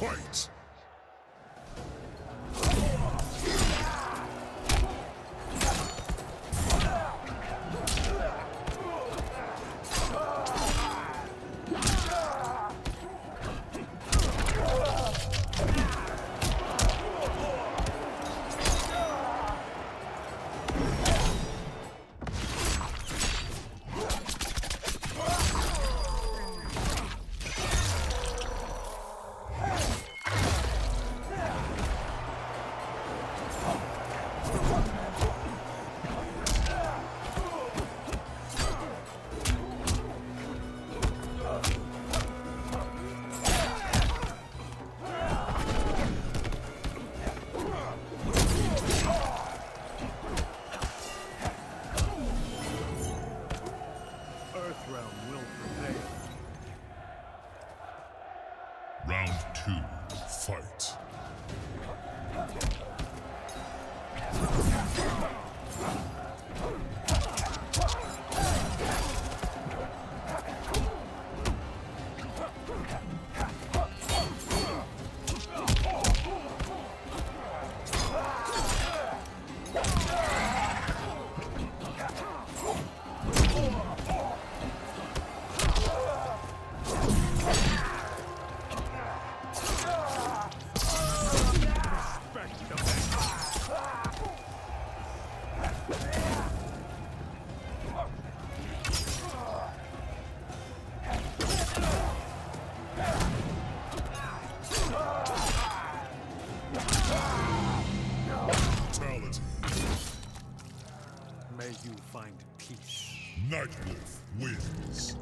Fight! Will prevail. Round two, fight. May you find peace. Nightwolf wins.